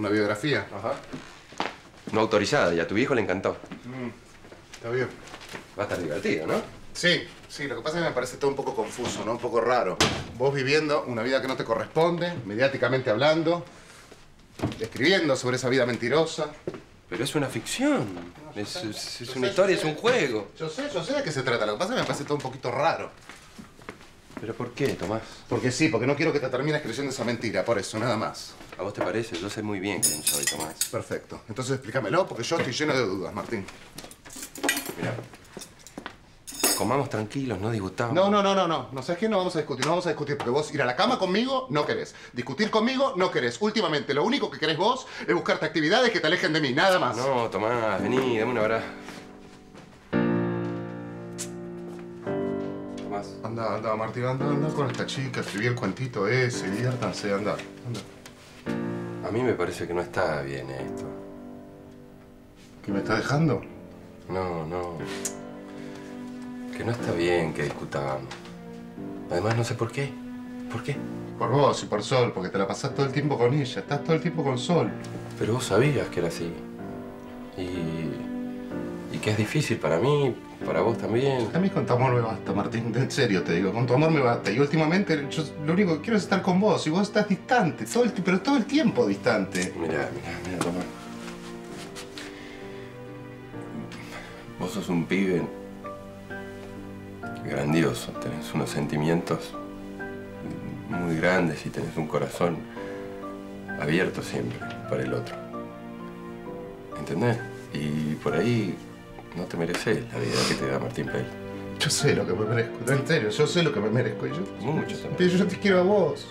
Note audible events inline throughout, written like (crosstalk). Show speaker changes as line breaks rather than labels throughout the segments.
una biografía.
Ajá. No autorizada, y a tu viejo le encantó.
Está bien.
Va a estar divertido, ¿no?
Sí, sí, lo que pasa es que me parece todo un poco confuso, ¿no? Un poco raro. Vos viviendo una vida que no te corresponde, mediáticamente hablando, escribiendo sobre esa vida mentirosa.
Pero es una ficción. Es, es- es
Yo
una
sé,
historia, es un
sé.
juego.
Yo sé, yo sé de qué se trata. Lo que pasa es que me parece todo un poquito raro.
¿Pero por qué, Tomás?
Porque sí, porque no quiero que te termines creyendo esa mentira, por eso, nada más.
¿A vos te parece? Yo sé muy bien quién soy, Tomás.
Perfecto. Entonces explícamelo, porque yo estoy lleno de dudas, Martín.
Mira. Comamos tranquilos, no disgutamos.
No, no, no, no, no. No sabes qué, no vamos a discutir, no vamos a discutir, porque vos ir a la cama conmigo no querés. Discutir conmigo no querés. Últimamente, lo único que querés vos es buscarte actividades que te alejen de mí, nada más.
No, Tomás, vení, dame un abrazo. Tomás.
Anda, anda, Martín, anda, anda con esta chica, escribí el cuentito ese, diviértanse, anda, anda.
A mí me parece que no está bien esto.
¿Qué me está dejando?
No, no. Que no está bien que discutamos. Además, no sé por qué. ¿Por qué?
Por vos y por Sol, porque te la pasás todo el tiempo con ella, estás todo el tiempo con Sol.
Pero vos sabías que era así. Y. y que es difícil para mí, para vos también.
A mí con tu amor me basta, Martín, en serio te digo, con tu amor me basta. Y últimamente yo lo único que quiero es estar con vos y vos estás distante, todo el, pero todo el tiempo distante.
Mira, mira, mira, Tomás. Vos sos un pibe grandioso, tenés unos sentimientos muy grandes y tenés un corazón abierto siempre para el otro. ¿Entendés? Y por ahí no te mereces la vida que te da Martín Pell.
Yo sé lo que me merezco, no, en serio, yo sé lo que me merezco. Y yo,
Mucho también.
pero yo te quiero a vos.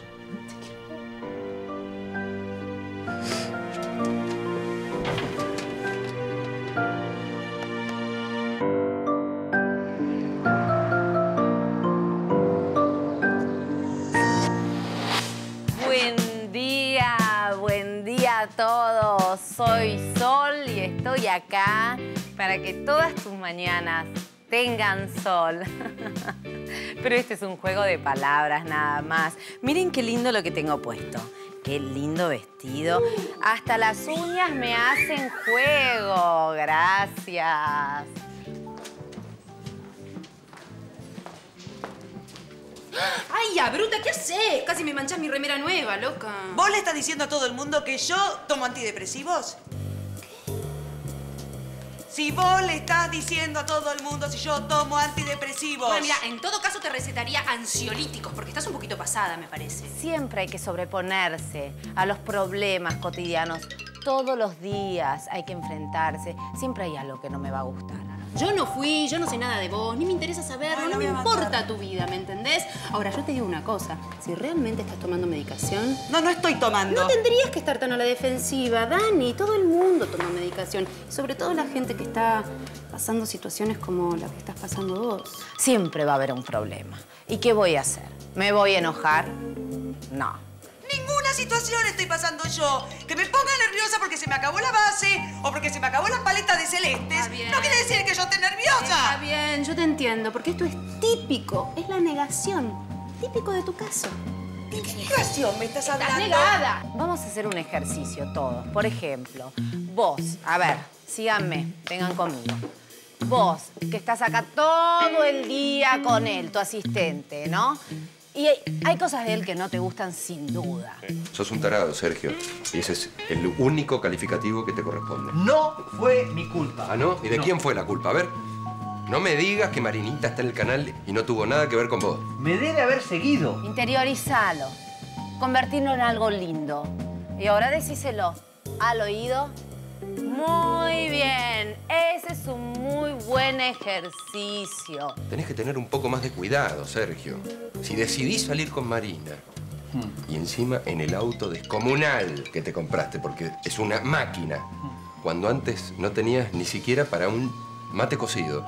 Buen día, buen día a todos. Soy Sol y estoy acá para que todas tus mañanas tengan sol. (laughs) Pero este es un juego de palabras nada más. Miren qué lindo lo que tengo puesto. Qué lindo vestido. Hasta las uñas me hacen juego. Gracias.
¡Ay, ya, bruta! ¿Qué haces? Casi me manchás mi remera nueva, loca.
¿Vos le estás diciendo a todo el mundo que yo tomo antidepresivos? Si vos le estás diciendo a todo el mundo si yo tomo antidepresivos.
Bueno, mira, en todo caso te recetaría ansiolíticos, porque estás un poquito pasada, me parece.
Siempre hay que sobreponerse a los problemas cotidianos. Todos los días hay que enfrentarse. Siempre hay algo que no me va a gustar.
Yo no fui, yo no sé nada de vos, ni me interesa saberlo,
Ay,
no
no
me importa tu vida, ¿me entendés? Ahora, yo te digo una cosa, si realmente estás tomando medicación,
No, no estoy tomando.
no tendrías que estar tan a la defensiva, Dani. Todo el mundo toma medicación, sobre todo la gente que está pasando situaciones como la que estás pasando vos.
Siempre va a haber un problema. ¿Y qué voy a hacer? ¿Me voy a enojar? No.
Ninguna situación estoy pasando yo. Que me ponga nerviosa porque se me acabó la base o porque se me acabó la paleta de celestes.
Está bien.
No quiere decir que yo esté
Está
nerviosa.
bien, yo te entiendo, porque esto es típico, es la negación, típico de tu caso.
¿De qué negación me estás
¡Estás
hablando?
negada!
Vamos a hacer un ejercicio todos. Por ejemplo, vos, a ver, síganme, vengan conmigo. Vos, que estás acá todo el día con él, tu asistente, ¿no? Y hay, hay cosas de él que no te gustan sin duda.
Sos un tarado, Sergio. Y ese es el único calificativo que te corresponde.
No fue mi culpa.
¿Ah, no? ¿Y de
No.
quién fue la culpa? A ver. No me digas que Marinita está en el canal y no tuvo nada que ver con vos.
Me debe haber seguido.
Interiorizalo, convertirlo en algo lindo. Y ahora decíselo al oído. Muy bien, ese es un muy buen ejercicio.
Tenés que tener un poco más de cuidado, Sergio. Si decidís salir con Marina y encima en el auto descomunal que te compraste, porque es una máquina, cuando antes no tenías ni siquiera para un mate cocido,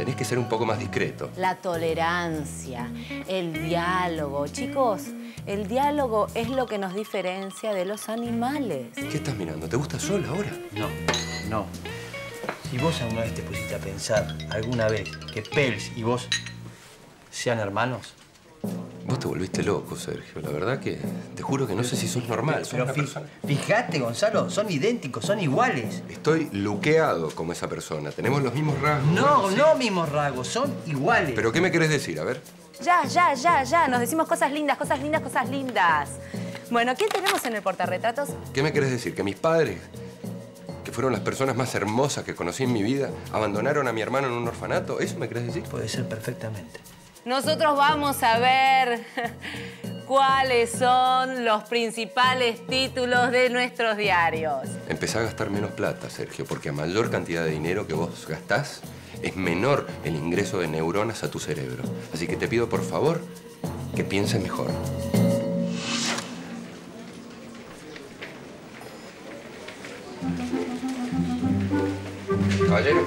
tenés que ser un poco más discreto.
La tolerancia, el diálogo. Chicos, el diálogo es lo que nos diferencia de los animales.
¿Qué estás mirando? ¿Te gusta Sol ahora?
No, no. Si vos alguna vez te pusiste a pensar, alguna vez, que Pels y vos sean hermanos,
Vos te volviste loco, Sergio. La verdad que te juro que no sé si sos normal. Sos
Pero
una
fi-
persona-
fíjate, Gonzalo, son idénticos, son iguales.
Estoy luqueado como esa persona. Tenemos los mismos rasgos.
No,
Bueno, sí.
no mismos rasgos, son iguales.
¿Pero qué me querés decir? A ver.
Ya, ya, ya, ya. Nos decimos cosas lindas, cosas lindas, cosas lindas. Bueno, ¿quién tenemos en el portarretratos?
¿Qué me querés decir? ¿Que mis padres, que fueron las personas más hermosas que conocí en mi vida, abandonaron a mi hermano en un orfanato? ¿Eso me querés decir?
Puede ser perfectamente.
Nosotros vamos a ver (laughs) cuáles son los principales títulos de nuestros diarios.
Empezá a gastar menos plata, Sergio, porque a mayor cantidad de dinero que vos gastás, es menor el ingreso de neuronas a tu cerebro. Así que te pido, por favor, que pienses mejor. Caballero,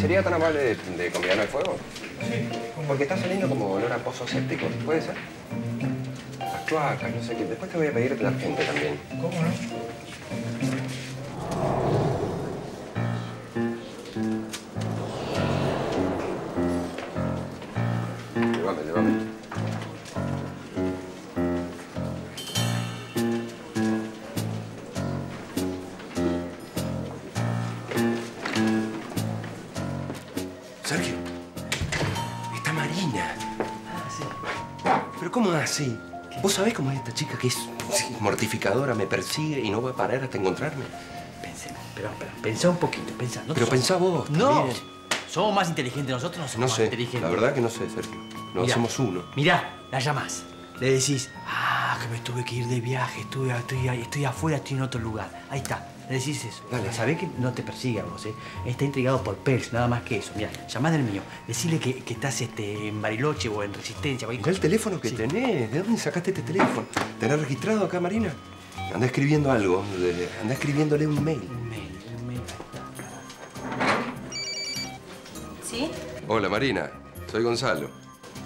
¿sería tan amable de, de convidarme al fuego? Sí. Porque está saliendo como olor a pozo séptico, ¿puede ser? Las cloacas, no sé qué. Después te voy a pedir la gente también.
¿Cómo no?
Marina. ¿Pero cómo así? ¿Vos sabés cómo es esta chica que es sí, mortificadora, me persigue y no va a parar hasta encontrarme?
Pensemos, pero, pero pensá un poquito, pensá. No
Pero
somos-
pensá vos
No,
también.
somos más inteligentes nosotros, no somos
No
más
sé,
inteligentes.
la verdad que no sé, Sergio. No
Mirá,
somos uno.
Mirá, la llamás. Le decís, ah, que me tuve que ir de viaje, estuve, estoy, estoy afuera, estoy en otro lugar. Ahí está, le decís eso.
Dale.
Sabés que no te persigue a vos, ¿eh? Está intrigado por Pels, nada más que eso. Mirá, llamás del mío, decirle que, que estás este, en Bariloche o en Resistencia.
Mirá el teléfono que
Sí.
tenés. ¿De dónde sacaste este teléfono? ¿Tenés registrado acá, Marina? Anda escribiendo algo. Anda escribiéndole un mail.
Un mail, un mail.
¿Sí?
Hola, Marina. Soy Gonzalo.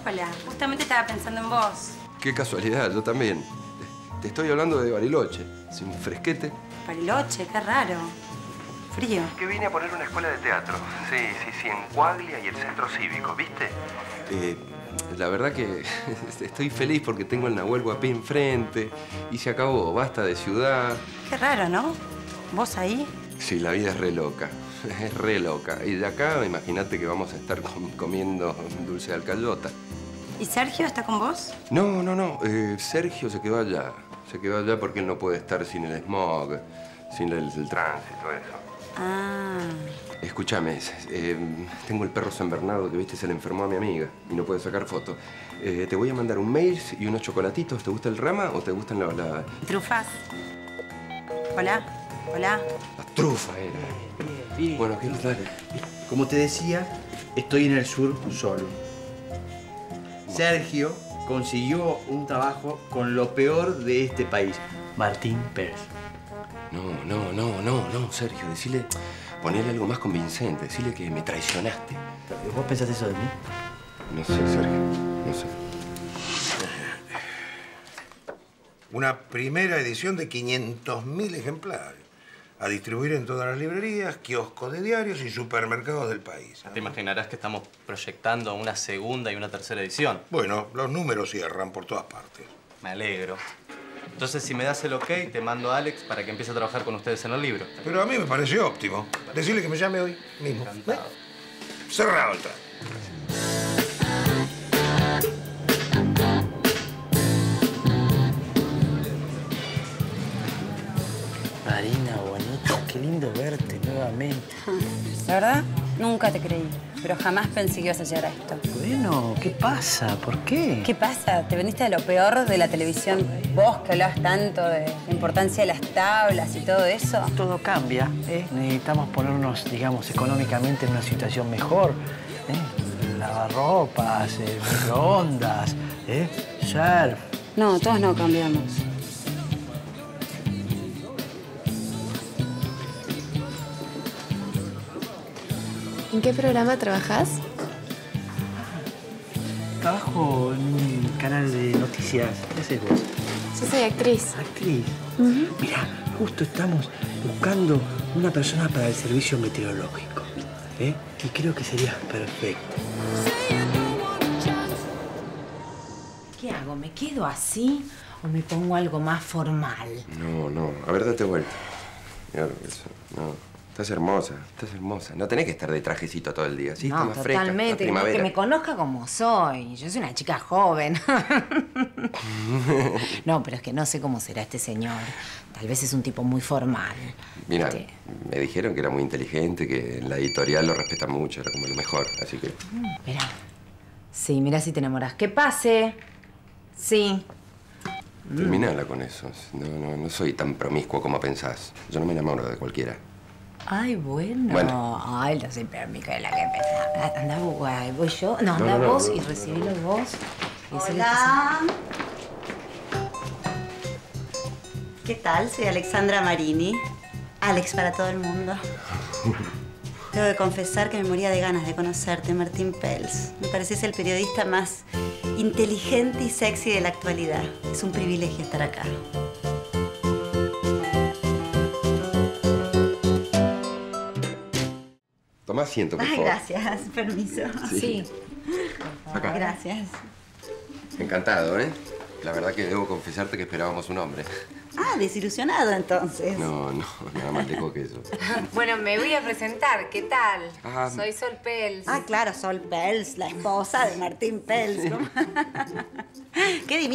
Hola, justamente estaba pensando en vos.
Qué casualidad, yo también. Te estoy hablando de Bariloche. Sin fresquete.
Bariloche, qué raro. Frío.
Que vine a poner una escuela de teatro. Sí, sí, sí, en Guaglia y el centro cívico, ¿viste? Eh, la verdad que (laughs) estoy feliz porque tengo el Nahuel Guapé enfrente y se acabó. Basta de ciudad.
Qué raro, ¿no? ¿Vos ahí?
Sí, la vida es re loca. (laughs) Es re loca. Y de acá, imagínate que vamos a estar com- comiendo dulce de alcayota.
¿Y Sergio está con vos?
No, no, no. eh, Sergio se quedó allá. Se quedó allá porque él no puede estar sin el smog, sin el, el tránsito, eso.
Ah,
Escúchame, eh, tengo el perro San Bernardo que viste se le enfermó a mi amiga y no puede sacar fotos. Eh, te voy a mandar un mail y unos chocolatitos. ¿Te gusta el rama o te gustan la, la,
trufas. Hola, hola.
la trufa? Era.
Bien, bien.
Bueno, ¿qué dale?
Como te decía, estoy en el sur solo. Sergio consiguió un trabajo con lo peor de este país, Martín Pérez.
No, no, no, no, no, Sergio, decile, ponele algo más convincente, decile que me traicionaste.
¿Vos pensás eso de mí?
No sé, Sergio, no sé.
Una primera edición de 500.000 ejemplares. A distribuir en todas las librerías, kioscos de diarios y supermercados del país.
Te imaginarás que estamos proyectando una segunda y una tercera edición.
Bueno, los números cierran por todas partes.
Me alegro. Entonces, si me das el ok, te mando a Alex para que empiece a trabajar con ustedes en el libro.
Pero a mí me pareció óptimo. Decirle que me llame hoy mismo.
Encantado.
¿Eh? Cerrado el trato.
La verdad, nunca te creí, pero jamás pensé que ibas a llegar a esto.
Bueno, ¿qué pasa? ¿Por qué?
¿Qué pasa? ¿Te veniste de lo peor de la televisión? Vos que hablabas tanto de la importancia de las tablas y todo eso.
Todo cambia, ¿eh? Necesitamos ponernos, digamos, económicamente en una situación mejor. ¿eh? Lavarropas, eh, microondas, ¿eh? surf.
No, todos no cambiamos.
¿En qué programa trabajas?
Trabajo en un canal de noticias. ¿Qué haces vos?
Yo soy actriz.
Actriz. Mira, justo estamos buscando una persona para el servicio meteorológico. ¿eh? Y creo que sería perfecto.
¿Qué
quedo así o me pongo algo más formal?
No, no. A ver, date vuelta. Mira lo que es. No. Estás hermosa, estás hermosa. No tenés que estar de trajecito todo el día. Sí,
no,
más fresca. la
totalmente. que-
primavera.
Que me conozca como soy. Yo soy una chica joven. (laughs) no, pero es que no sé cómo será este señor. Tal vez es un tipo muy formal.
Mira,
Este,
me dijeron que era muy inteligente, que en la editorial lo respetan mucho, era como lo mejor. Así que.
Mira. Sí, mira si te enamoras. Que pase. Sí.
Terminala con eso. No, no, no soy tan promiscuo como pensás. Yo no me enamoro de cualquiera.
Ay, bueno.
Bueno.
Ay, no soy peor, Micaela, que empezar. Anda, voy, voy yo. No,
no,
vos
no.
y recibilo vos. Y
Hola. ¿Qué tal? Soy Alexandra Marini. Alex para todo el mundo. (laughs) Tengo que confesar que me moría de ganas de conocerte, Martín Pels. Me pareces el periodista más inteligente y sexy de la actualidad. Es un privilegio estar acá.
Asiento, por
Ay,
favor.
gracias. Permiso.
Sí. Acá.
Gracias.
Encantado, ¿eh? La verdad que debo confesarte que esperábamos un hombre.
Ah, desilusionado entonces.
No, no, nada más lejos que eso. (laughs)
Bueno, me voy a presentar. ¿Qué tal?
Ah,
Soy Sol Pels.
Ah, claro, Sol Pels, la esposa de Martín Pels. ¿no? (laughs)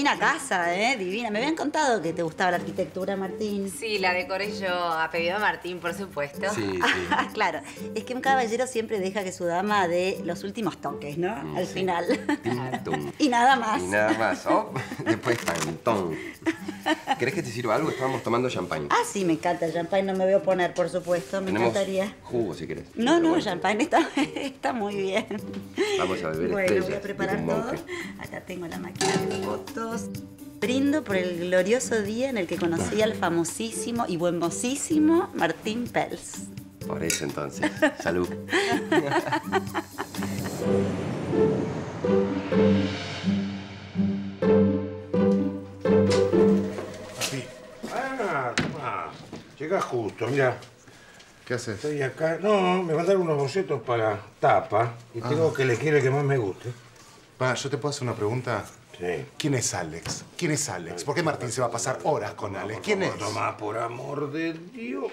Divina casa, ¿eh? Divina. Me habían contado que te gustaba la arquitectura, Martín.
Sí, la decoré yo a pedido de Martín, por supuesto.
Sí, sí. (laughs)
Claro. Es que un caballero siempre deja que su dama dé los últimos toques, ¿no? Al final.
Tin, tum. (laughs)
y nada más.
Y nada más. Oh, (laughs) después tantón. ¿Querés que te sirva algo? Estábamos tomando champagne.
Ah, sí, me encanta el champagne. No me voy a oponer, por supuesto. Me
Tenemos
encantaría.
jugo, si querés.
No,
Pero
no,
bueno,
champagne está, está muy bien.
Vamos a beber
Bueno, voy a preparar todo. Acá tengo la máquina de fotos. Brindo por el glorioso día en el que conocí al famosísimo y buenmosísimo Martín Pels.
Por eso entonces. Salud.
Papi. Ah, toma. Llega justo, mira.
¿Qué haces?
Estoy acá. No, me mandaron unos bocetos para tapa y tengo que elegir el que más me guste.
Pa, ¿yo te puedo hacer una pregunta?
Sí.
¿Quién es Alex? ¿Quién es Alex? ¿Por qué Martín se va a pasar horas con Alex? ¿Quién es?
Tomá, por amor de Dios.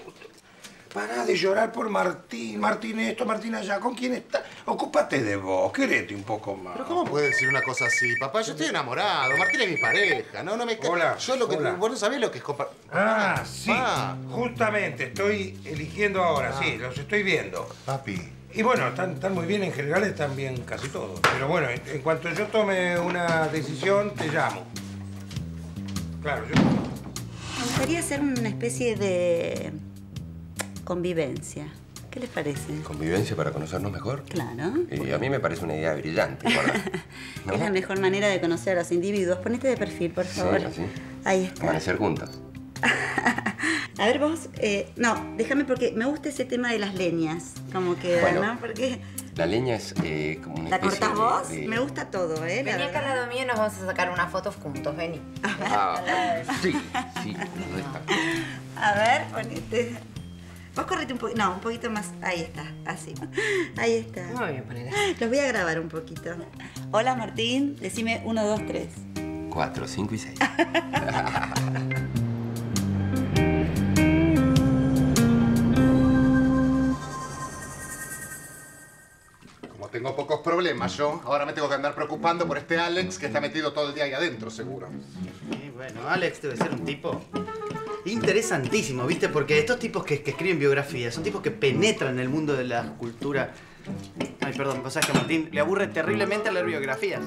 Pará de llorar por Martín. Martín esto, Martín allá. ¿Con quién está? Ocúpate de vos. Querete un poco más.
¿Pero cómo puedes decir una cosa así, papá? Yo estoy enamorado. Martín es mi pareja. No, no me...
Hola,
Yo lo que...
hola.
Vos no sabés lo que es compa...
Ah, sí.
Pa,
Justamente, estoy eligiendo ahora, sí, los estoy viendo.
papi.
Y bueno, están, están muy bien, en general están bien casi todos. Pero bueno, en, en cuanto yo tome una decisión, te llamo. Claro, yo...
Me gustaría hacer una especie de convivencia. ¿Qué les parece?
¿Convivencia para conocernos mejor?
Claro.
Y a mí me parece una idea brillante. ¿No? (laughs)
Es la mejor manera de conocer a los individuos. Ponete de perfil, por
Sí,
favor.
así.
Ahí está.
Amanecer juntos. (laughs)
A ver vos, eh, no, déjame porque me gusta ese tema de las leñas, como
que,
¿no? Porque...
La leña es eh, como una
¿La
especie
cortás vos? Me gusta todo, ¿eh?
Vení acá al lado mío y nos vamos a sacar una foto juntos, vení.
Ah, sí, sí, no. está.
A ver, ponete... Vos correte un poquito, no, un poquito más, ahí está, así, ahí está.
Muy bien, ponela.
Los voy a grabar un poquito. Hola Martín, decime 1, 2, 3.
4, 5 y
6. (laughs) tengo pocos problemas yo, ahora me tengo que andar preocupando por este Alex que está metido todo el día ahí adentro, seguro.
Sí, bueno, Alex debe ser un tipo interesantísimo, ¿viste? Porque estos tipos que, escriben biografías son tipos que penetran en el mundo de la cultura. Ay, perdón, cosa que Martín le aburre terriblemente leer biografías.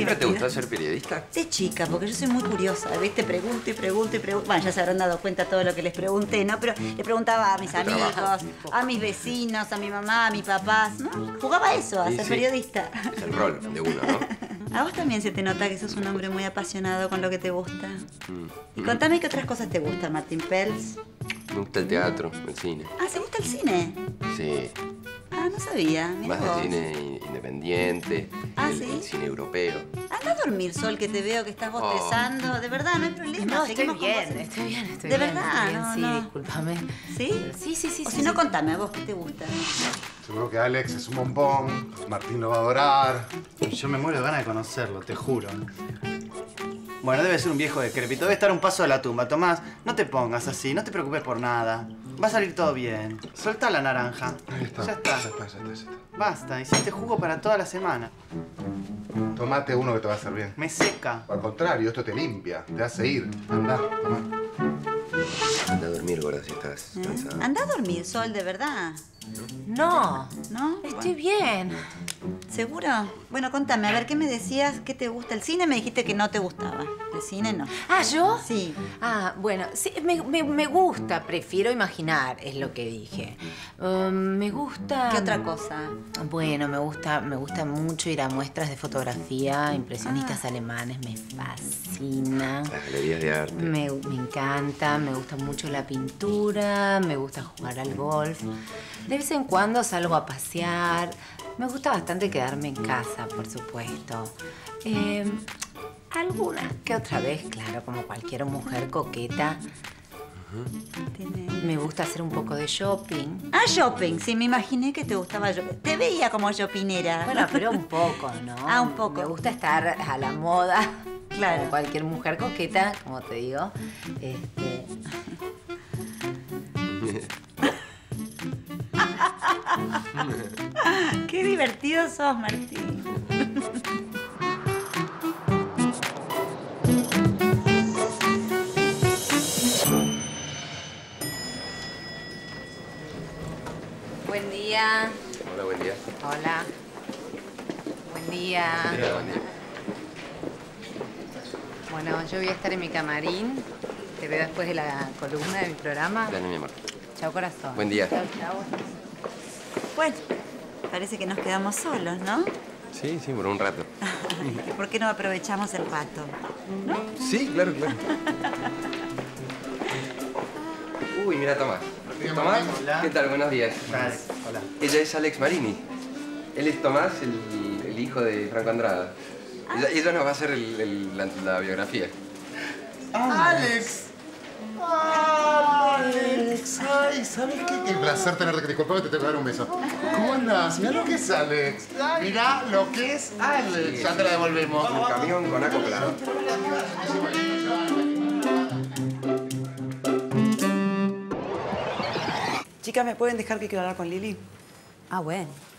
¿Siempre te gustó ser periodista?
De chica, porque yo soy muy curiosa, ¿viste? Pregunto y pregunto y pregunto. Bueno, ya se habrán dado cuenta todo lo que les pregunté, ¿no? Pero le preguntaba a mis amigos, a mis vecinos, a mi mamá, a mis papás, ¿no? Jugaba eso, a
Sí,
ser
sí.
periodista.
Es el rol de uno, ¿no? (laughs)
A vos también se te nota que sos un hombre muy apasionado con lo que te gusta.
Mm.
Y contame qué otras cosas te gustan, Martín Pels.
Me gusta el teatro, el cine.
Ah, ¿se gusta el cine?
Sí,
Ah, no sabía. Mirá
más
vos.
de cine independiente,
Ah,
el,
¿sí?
el cine europeo.
Ah, no, dormir, Sol, que te veo que estás bostezando. De verdad, no hay problema.
No, estoy bien, estoy bien, estoy
¿De
bien,
verdad?
estoy bien,
No,
sí,
no.
discúlpame.
¿Sí?
Sí, sí, sí.
O
sí,
si no, contame, ¿a vos qué te gusta?
Seguro que Alex es un bombón, Martín lo va a adorar.
Yo me muero de ganas de conocerlo, te juro. Bueno, debe ser un viejo decrépito, debe estar un paso de la tumba. Tomás, no te pongas así, no te preocupes por nada. Va a salir todo bien. Soltá la naranja.
Ahí está.
Ya está.
Ya está, ya está, ya está.
Basta, hiciste jugo para toda la semana.
Tomate uno que te va a hacer bien.
Me seca.
Al contrario, esto te limpia, te hace ir. Anda, toma.
Anda a dormir, gorda, si estás
¿Eh?
cansada.
Anda a dormir, Sol, de verdad.
No,
¿No?
estoy bien.
¿Seguro? Bueno, contame, a ver, ¿qué me decías? ¿Qué te gusta? El cine me dijiste que no te gustaba. El cine no.
Ah, ¿yo?
Sí.
Ah, bueno, sí, me, me- me gusta, prefiero imaginar, es lo que dije. Um, me gusta...
¿Qué otra cosa?
Bueno, me gusta, me gusta mucho ir a muestras de fotografía, impresionistas alemanes, me fascina.
Las galerías de arte.
Me, me encanta, me gusta mucho la pintura, me gusta jugar al golf. De vez en cuando salgo a pasear. Me gusta bastante quedarme en casa, por supuesto. Eh, alguna que otra vez, claro, como cualquier mujer coqueta. Me gusta hacer un poco de shopping.
Ah, shopping. Sí, me imaginé que te gustaba shopping. Te veía como shoppinera.
Bueno, pero un poco, ¿no? (laughs)
Ah, un poco.
Me gusta estar a la moda.
Claro.
Como cualquier mujer coqueta, como te digo. Este, (laughs)
Qué divertido sos, Martín.
Buen día.
Hola, buen día.
Hola. Buen día.
Hola, buen día.
Bueno, yo voy a estar en mi camarín. Te veo después de la columna de mi programa.
Dale, mi amor.
Chao, corazón.
Buen día.
Chao, chao.
Bueno, parece que nos quedamos solos, ¿no?
Sí, sí, por un rato.
¿Y (laughs) ¿Por qué no aprovechamos el rato?
Sí, claro, claro. Uy, mira, Tomás. Tomás,
Hola.
¿qué tal? Buenos días.
Hola.
Ella es Alex Marini. Él es Tomás, el, el hijo de Franco Andrada. Ella, ella nos va a hacer el- el- la, la biografía.
¡Alex! ¡Alex! Ay, ¿sabes qué? Qué placer tenerte. Disculpame, te tengo que dar un beso. ¿Cómo andas? Mira lo que es Alex. Mira lo que es Alex. Ya te la devolvemos.
Un camión con acoplado.
Chicas, ¿me pueden dejar que quiero hablar con Lili?
Ah, bueno.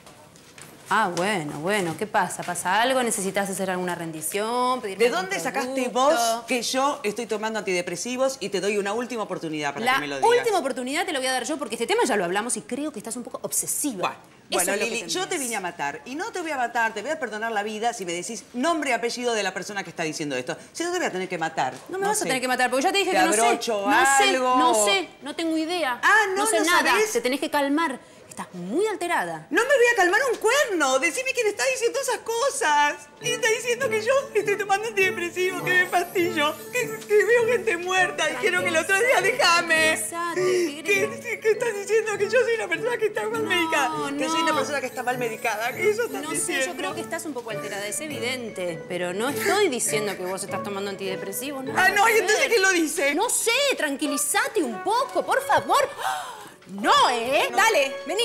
Ah, bueno, bueno. ¿Qué pasa? ¿Pasa algo? ¿Necesitas hacer alguna rendición? ¿Pedirme
¿De dónde sacaste vos que yo estoy tomando antidepresivos y te doy una última oportunidad para
La
que me lo digas?
última oportunidad te lo voy a dar yo porque este tema ya lo hablamos y creo que estás un poco obsesiva.
Bueno,
que
Lili, yo te vine a matar. Y no te voy a matar, te voy a perdonar la vida si me decís nombre y apellido de la persona que está diciendo esto. Si no, te voy a tener que matar.
No me vas
sé.
a tener que matar porque ya te dije
Te
que no sé. No sé,
algo.
no sé, no tengo idea.
Ah, no,
sé
¿no
nada.
sabés?
Te tenés que calmar. Estás muy alterada.
No me voy a calmar un cuerno. Decime quién está diciendo esas cosas. ¿Quién está diciendo que yo estoy tomando antidepresivos, que me pastillo, que, que veo gente muerta? Dijeron que el otro día déjame. ¿Qué, qué estás diciendo? Que yo soy una persona que está mal medicada. Que soy una
no.
persona que está mal medicada. Que eso estás
No sé,
diciendo.
yo creo que estás un poco alterada, es evidente. Pero no estoy diciendo que vos estás tomando antidepresivos.
Ah, no, ¿y entonces
sé.
quién lo dice?
No sé, tranquilízate un poco, por favor. No, ¿eh? Dale, vení.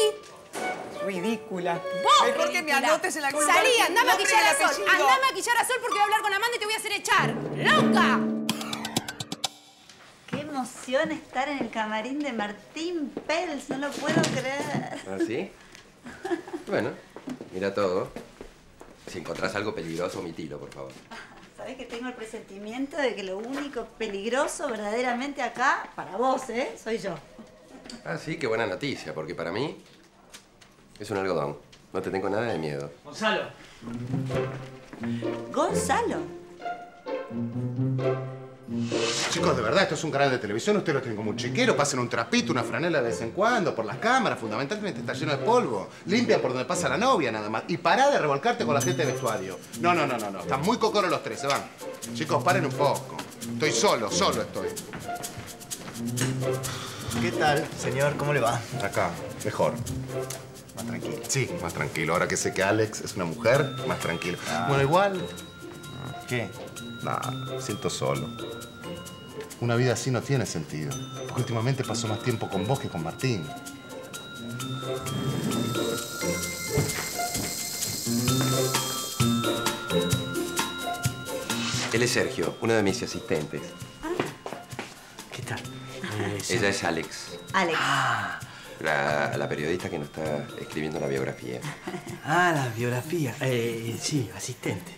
Ridícula.
Vos,
Mejor que me anotes en lugar
Salí,
el
anda a maquillar a Sol. Anda a maquillar a Sol porque voy a hablar con Amanda y te voy a hacer echar. ¡Loca!
Qué emoción estar en el camarín de Martín Pels, no lo puedo creer.
¿Ah, sí? Bueno, mira todo. Si encontrás algo peligroso, omitilo, por favor.
Sabés que tengo el presentimiento de que lo único peligroso verdaderamente acá, para vos, ¿eh? Soy yo.
Ah, sí, qué buena noticia, porque para mí es un algodón. No te tengo nada de miedo.
Gonzalo.
Gonzalo.
Chicos, de verdad, esto es un canal de televisión. Ustedes lo tienen como un chiquero. Pasen un trapito, una franela de vez en cuando, por las cámaras. Fundamentalmente está lleno de polvo. Limpia por donde pasa la novia, nada más. Y pará de revolcarte con la gente de vestuario. No, no, no, no, no. Están muy cocoros los tres, se van. Chicos, paren un poco. Estoy solo, solo estoy.
¿Qué tal, señor? ¿Cómo le va?
Acá, mejor.
Más tranquilo.
Sí, más tranquilo. Ahora que sé que Alex es una mujer, más tranquilo. Bueno, igual.
¿Qué?
Nada, me siento solo. Una vida así no tiene sentido. Porque últimamente paso más tiempo con vos que con Martín.
Él es Sergio, uno de mis asistentes. Ella es Alex,
Alex.
la, la periodista que nos está escribiendo la biografía.
Ah, la biografía. Eh, sí, asistente.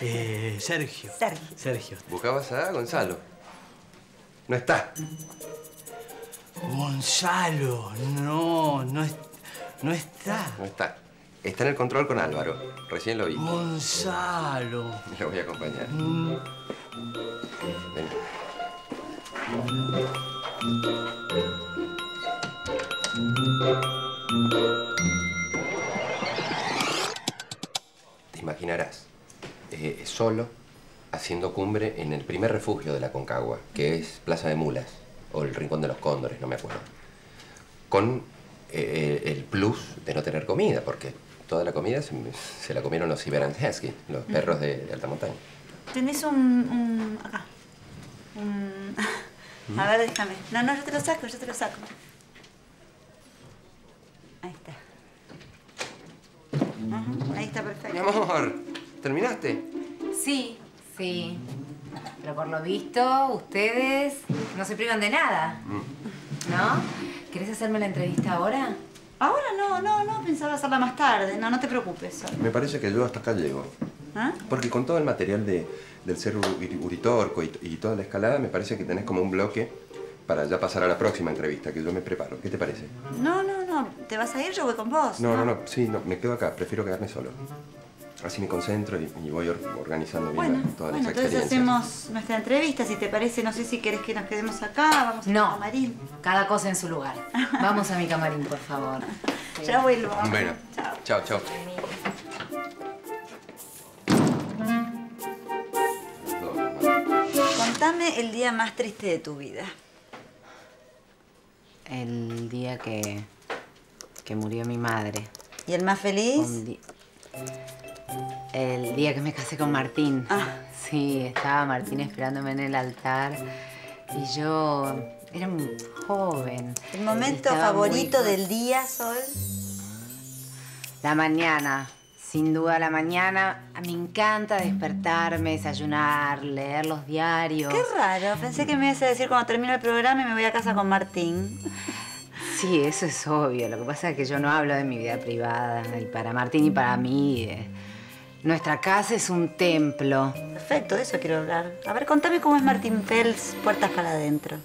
Eh, Sergio.
Sergio.
Sergio.
Buscabas a Gonzalo. No está.
Gonzalo, no, no, es- no está.
No está. Está en el control con Álvaro. Recién lo vi.
Gonzalo.
Lo voy a acompañar.
Mm,
Ven. Te imaginarás, eh, solo haciendo cumbre en el primer refugio de la Concagua, que es Plaza de Mulas, o el Rincón de los Cóndores, no me acuerdo. Con eh, el plus de no tener comida, porque toda la comida se, se la comieron los Siberian-Husky, los perros de, de alta montaña.
Tenés un, un- acá. Un- (laughs) a ver, déjame. No, no, yo te lo saco, yo te lo saco. Ahí está. Ajá, ahí está perfecto.
Mi amor, ¿terminaste?
Sí, sí. Pero por lo visto, ustedes no se privan de nada, ¿no? ¿Querés hacerme la entrevista ahora?
Ahora no, no, no, pensaba hacerla más tarde. No, no te preocupes.
Me parece que yo hasta acá llego.
¿Ah?
Porque con todo el material de, del ser uri- uritorco y, y toda la escalada, me parece que tenés como un bloque para ya pasar a la próxima entrevista, que yo me preparo. ¿Qué te parece?
No, no, no. ¿Te vas a ir? Yo voy con vos.
No, no, no, sí, no, me quedo acá, prefiero quedarme solo. Así me concentro y, y voy or- organizando bien
Bueno,
la- todas
bueno,
las
entonces hacemos nuestra entrevista, si te parece. No sé si querés que nos quedemos acá, vamos
No.
al camarín.
Cada cosa en su lugar. Vamos a mi camarín, por favor. (laughs)
Ya vuelvo.
Bueno, chao, chao.
Contame el día más triste de tu vida.
El día que, que murió mi madre.
¿Y el más feliz?
El día que me casé con Martín.
Ah.
Sí, estaba Martín esperándome en el altar. Y yo era muy joven.
¿El momento favorito
muy-
del día, Sol?
La mañana. Sin duda la mañana. Me encanta despertarme, desayunar, leer los diarios.
Qué raro. Pensé que me ibas a decir cuando termine el programa y me voy a casa con Martín.
Sí, eso es obvio. Lo que pasa es que yo no hablo de mi vida privada. Y para Martín y para mí, eh, nuestra casa es un templo.
Perfecto, de eso quiero hablar. A ver, contame cómo es Martín Fels, puertas para adentro.